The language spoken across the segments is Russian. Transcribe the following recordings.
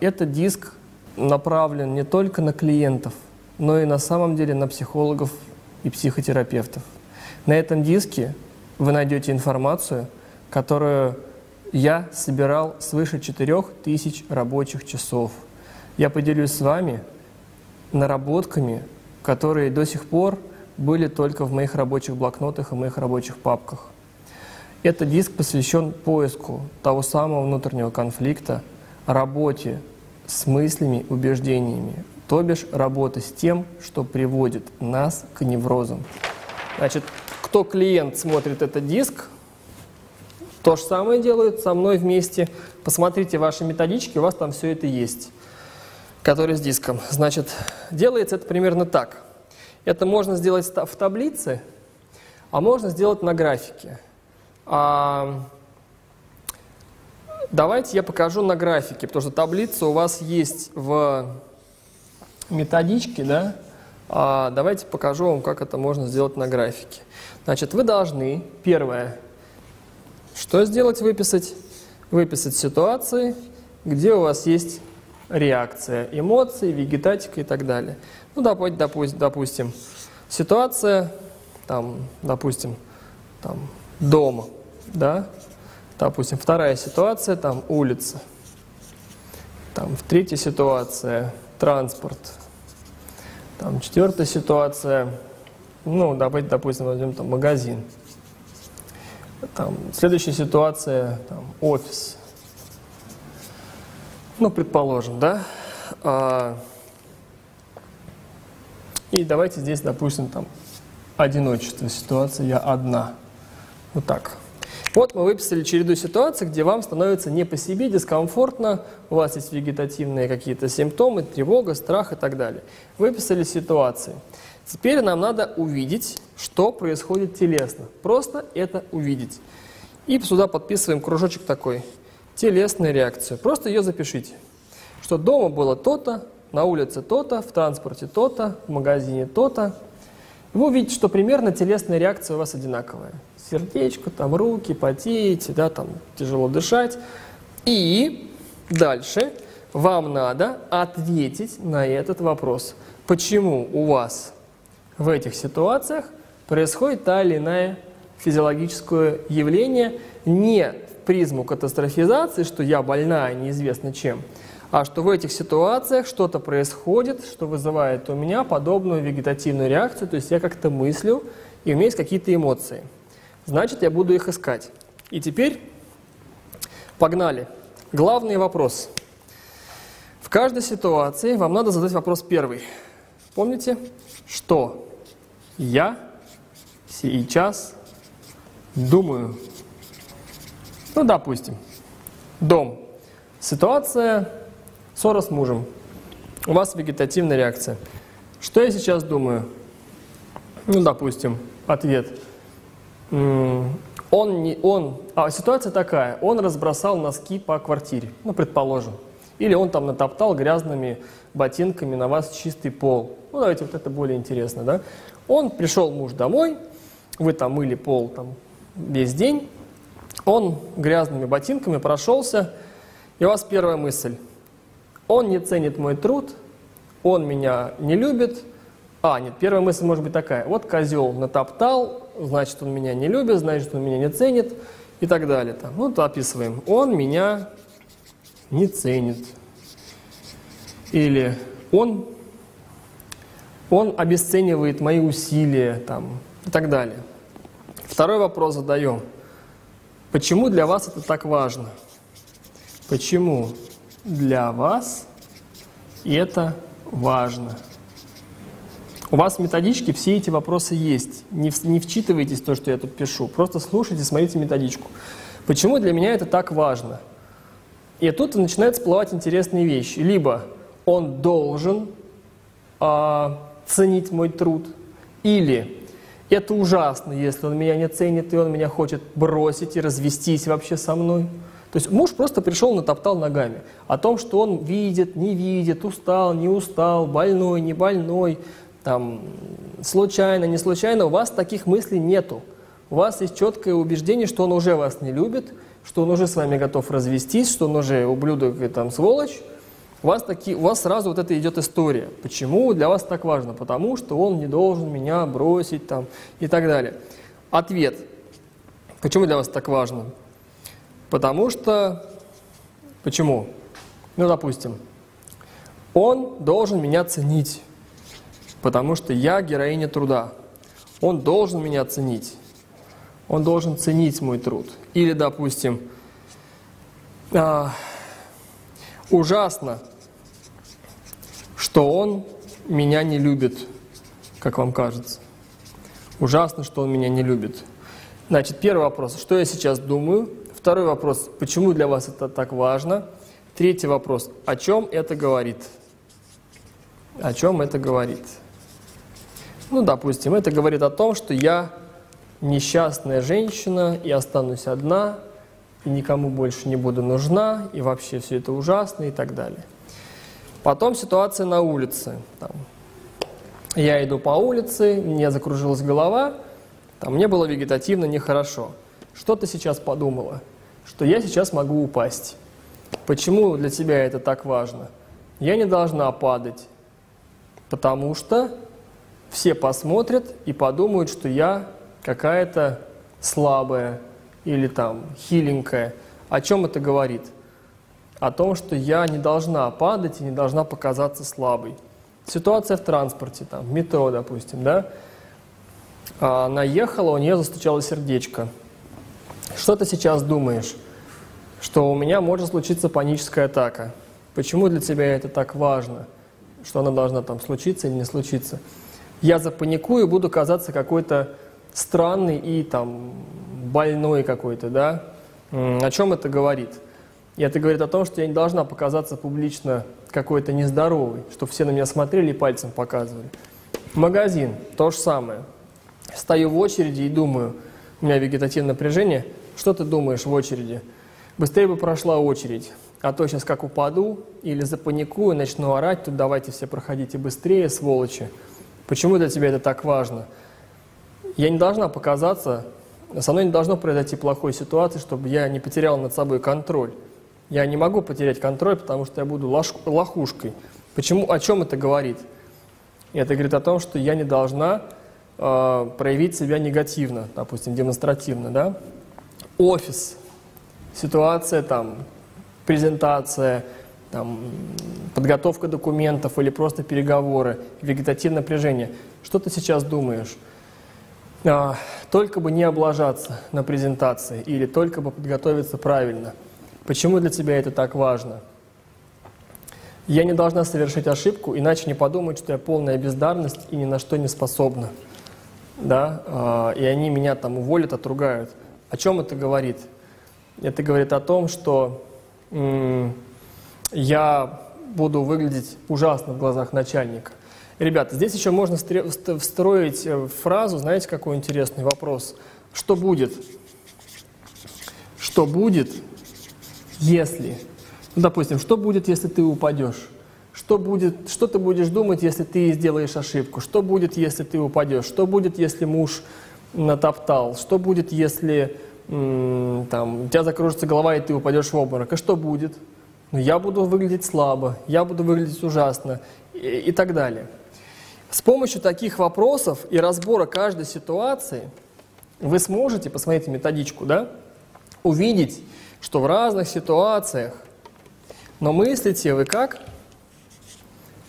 этот диск направлен не только на клиентов, но и на самом деле на психологов и психотерапевтов. На этом диске вы найдете информацию, которую я собирал свыше 4000 рабочих часов. Я поделюсь с вами наработками, которые до сих пор были только в моих рабочих блокнотах и моих рабочих папках. Этот диск посвящен поиску того самого внутреннего конфликта, работе с мыслями, убеждениями, то бишь работа с тем, что приводит нас к неврозам. Значит, кто клиент смотрит этот диск, то же самое делают со мной вместе. Посмотрите ваши методички, у вас там все это есть, которые с диском. Значит, делается это примерно так. Это можно сделать в таблице, а можно сделать на графике. А, давайте я покажу на графике, потому что таблица у вас есть в методичке, да? А, давайте покажу вам, как это можно сделать на графике. Значит, вы должны, первое, что сделать? Выписать. Выписать ситуации, где у вас есть реакция, эмоции, вегетатика и так далее. Ну, допустим, допустим ситуация, там, допустим, там, дома, да, допустим, вторая ситуация, там, улица, там, третья ситуация, транспорт, там, четвертая ситуация, ну, давайте, допустим, возьмем там магазин, там, следующая ситуация, там, офис, ну, предположим, да, а, и давайте здесь, допустим, там, одиночество, ситуация я одна, вот так. Вот мы выписали череду ситуаций, где вам становится не по себе, дискомфортно, у вас есть вегетативные какие-то симптомы, тревога, страх и так далее. Выписали ситуации. Теперь нам надо увидеть, что происходит телесно. Просто это увидеть. И сюда подписываем кружочек такой. Телесная реакция. Просто ее запишите. Что дома было то-то, на улице то-то, в транспорте то-то, в магазине то-то. Вы увидите, что примерно телесная реакция у вас одинаковая сердечко, там руки, потеете, да, там тяжело дышать. И дальше вам надо ответить на этот вопрос. Почему у вас в этих ситуациях происходит та или иная физиологическое явление не в призму катастрофизации, что я больная, неизвестно чем, а что в этих ситуациях что-то происходит, что вызывает у меня подобную вегетативную реакцию, то есть я как-то мыслю, и у меня есть какие-то эмоции значит, я буду их искать. И теперь погнали. Главный вопрос. В каждой ситуации вам надо задать вопрос первый. Помните, что я сейчас думаю? Ну, допустим, дом. Ситуация, ссора с мужем. У вас вегетативная реакция. Что я сейчас думаю? Ну, допустим, ответ – он, не, он, а ситуация такая, он разбросал носки по квартире, ну, предположим. Или он там натоптал грязными ботинками на вас чистый пол. Ну, давайте вот это более интересно, да. Он пришел муж домой, вы там мыли пол там весь день, он грязными ботинками прошелся, и у вас первая мысль. Он не ценит мой труд, он меня не любит. А, нет, первая мысль может быть такая. Вот козел натоптал, значит, он меня не любит, значит, он меня не ценит и так далее. Там. Ну, то описываем. Он меня не ценит. Или он, он обесценивает мои усилия там, и так далее. Второй вопрос задаем. Почему для вас это так важно? Почему для вас это важно? У вас в методичке все эти вопросы есть. Не, в, не вчитывайтесь в то, что я тут пишу. Просто слушайте, смотрите методичку. Почему для меня это так важно? И тут начинают всплывать интересные вещи. Либо он должен а, ценить мой труд, или это ужасно, если он меня не ценит, и он меня хочет бросить и развестись вообще со мной. То есть муж просто пришел, натоптал ногами. О том, что он видит, не видит, устал, не устал, больной, не больной, там, случайно, не случайно, у вас таких мыслей нету. У вас есть четкое убеждение, что он уже вас не любит, что он уже с вами готов развестись, что он уже ублюдок и там сволочь, у вас, таки, у вас сразу вот это идет история. Почему для вас так важно? Потому что он не должен меня бросить там и так далее. Ответ. Почему для вас так важно? Потому что... Почему? Ну, допустим, он должен меня ценить, потому что я героиня труда. Он должен меня ценить. Он должен ценить мой труд. Или, допустим, а, ужасно, что он меня не любит, как вам кажется. Ужасно, что он меня не любит. Значит, первый вопрос, что я сейчас думаю? Второй вопрос, почему для вас это так важно? Третий вопрос, о чем это говорит? О чем это говорит? Ну, допустим, это говорит о том, что я несчастная женщина и останусь одна, и никому больше не буду нужна, и вообще все это ужасно и так далее. Потом ситуация на улице. Там, я иду по улице, мне закружилась голова, там, мне было вегетативно нехорошо. Что ты сейчас подумала? Что я сейчас могу упасть. Почему для тебя это так важно? Я не должна падать, потому что все посмотрят и подумают, что я какая-то слабая или там хиленькая. О чем это говорит? О том, что я не должна падать и не должна показаться слабой. Ситуация в транспорте, там, в метро, допустим, да? А она ехала, у нее застучало сердечко. Что ты сейчас думаешь? Что у меня может случиться паническая атака. Почему для тебя это так важно? Что она должна там случиться или не случиться? Я запаникую буду казаться какой-то странный и там больной какой-то, да? О чем это говорит? И это говорит о том, что я не должна показаться публично какой-то нездоровый, чтобы все на меня смотрели и пальцем показывали. Магазин, то же самое. Стою в очереди и думаю, у меня вегетативное напряжение, что ты думаешь в очереди? Быстрее бы прошла очередь, а то сейчас как упаду или запаникую, начну орать, тут давайте все проходите быстрее, сволочи. Почему для тебя это так важно? Я не должна показаться, со мной не должно произойти плохой ситуации, чтобы я не потерял над собой контроль. Я не могу потерять контроль, потому что я буду лохушкой. Почему, о чем это говорит? это говорит о том, что я не должна э, проявить себя негативно, допустим, демонстративно. Да? Офис, ситуация там, презентация, там, подготовка документов или просто переговоры, вегетативное напряжение. Что ты сейчас думаешь? А, только бы не облажаться на презентации или только бы подготовиться правильно. Почему для тебя это так важно? Я не должна совершить ошибку, иначе не подумают, что я полная бездарность и ни на что не способна. Да? А, и они меня там уволят, отругают. О чем это говорит? Это говорит о том, что я буду выглядеть ужасно в глазах начальника. Ребята, здесь еще можно встроить э, фразу, знаете, какой интересный вопрос. Что будет? Что будет, если? Ну, допустим, что будет, если ты упадешь? Что, будет, что ты будешь думать, если ты сделаешь ошибку? Что будет, если ты упадешь? Что будет, если муж натоптал? Что будет, если там, у тебя закружится голова, и ты упадешь в обморок? И что будет? Ну, я буду выглядеть слабо, я буду выглядеть ужасно и, и так далее. С помощью таких вопросов и разбора каждой ситуации вы сможете, посмотрите методичку, да, увидеть, что в разных ситуациях, но мыслите вы как?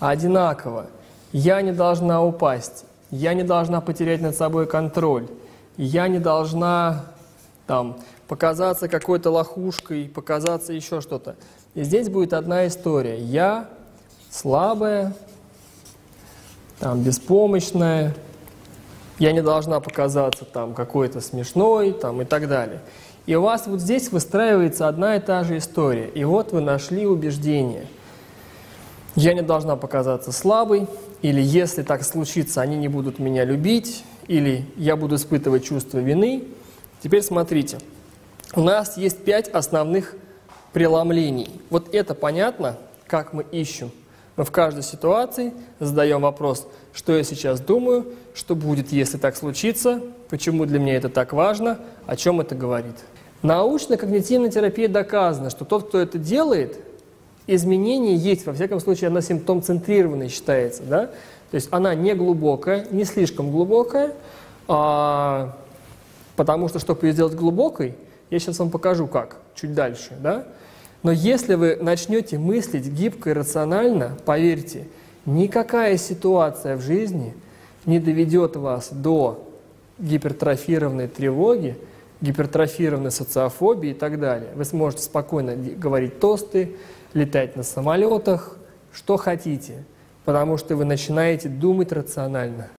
Одинаково. Я не должна упасть, я не должна потерять над собой контроль, я не должна там, показаться какой-то лохушкой, показаться еще что-то. И здесь будет одна история. Я слабая, там, беспомощная, я не должна показаться там какой-то смешной там, и так далее. И у вас вот здесь выстраивается одна и та же история. И вот вы нашли убеждение. Я не должна показаться слабой, или если так случится, они не будут меня любить, или я буду испытывать чувство вины. Теперь смотрите, у нас есть пять основных преломлений. Вот это понятно, как мы ищем мы в каждой ситуации задаем вопрос, что я сейчас думаю, что будет, если так случится, почему для меня это так важно, о чем это говорит. Научно-когнитивная терапия доказана, что тот, кто это делает, изменение есть, во всяком случае, она симптом-центрированной считается, да? То есть она не глубокая, не слишком глубокая, а, потому что, чтобы ее сделать глубокой, я сейчас вам покажу как, чуть дальше, да? Но если вы начнете мыслить гибко и рационально, поверьте, никакая ситуация в жизни не доведет вас до гипертрофированной тревоги, гипертрофированной социофобии и так далее. Вы сможете спокойно говорить тосты, летать на самолетах, что хотите, потому что вы начинаете думать рационально.